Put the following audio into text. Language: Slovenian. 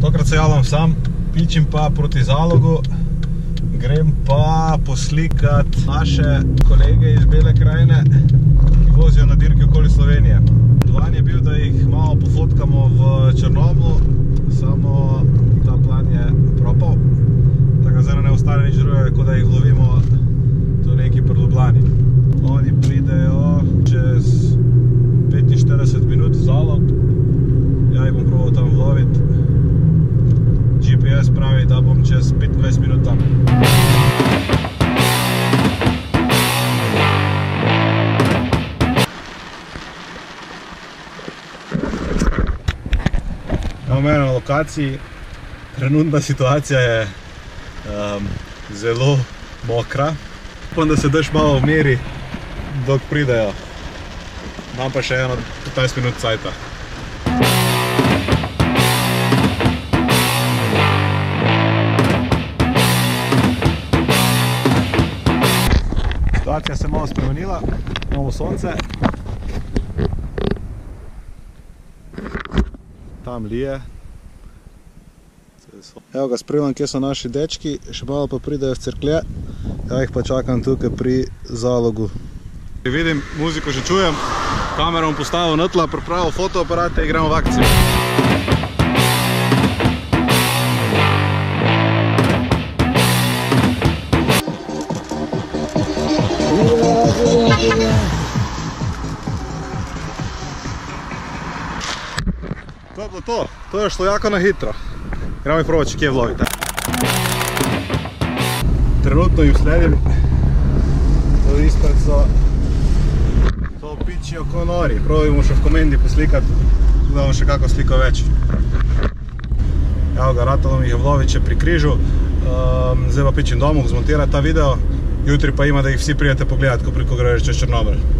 Tokrat se javljam sam, pičim pa proti zalogu. Grem pa poslikat naše kolege iz Bele krajine, ki vozijo na dirki okoli Slovenije. Plan je bil, da jih malo pofotkamo v Črnomlu, samo ta plan je propal. Tako zdaj ne ostane nič drugega, kot da jih lovimo tu neki pri Ljubljani. Oni pridejo čez 45 minut v zalog, ja jih bom probal tam vloviti. GPS pravi, da bom čez 25 minut tam. Imamo mene na lokaciji, trenutna situacija je um, zelo mokra. Upam, da se dež malo umiri, dok pridejo. Imam pa še eno 15 minut cajta. Situacija se je malo spremenila, imamo sonce. Tam lije. Evo ga, spremljam, kje so naši dečki, še malo pa pridejo v crklje. Ja jih pa čakam tukaj pri zalogu. Vidim, muziko že čujem, kamero bom postavil na tla, pripravil fotoaparate in gremo v akcijo. To je to, to je šlo jako na hitro. Gremo jih probati, če kje vlovite. Trenutno jim sledim. To ispred so to pičijo ko nori. Probajmo še v komendi poslikati, da bom še kako sliko več. Evo ga, ratalo mi je pri križu. Um, zdaj pa pičim domov zmontirati ta video. Jutri pa ima, da jih vsi prijete pogledati, ko preko greš čez Črnomelj.